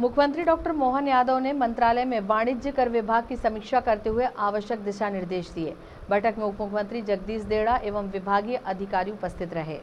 मुख्यमंत्री डॉक्टर मोहन यादव ने मंत्रालय में वाणिज्य कर विभाग की समीक्षा करते हुए आवश्यक दिशा निर्देश दिए। बैठक में उप मुख्यमंत्री जगदीश देड़ा एवं विभागीय अधिकारी उपस्थित रहे।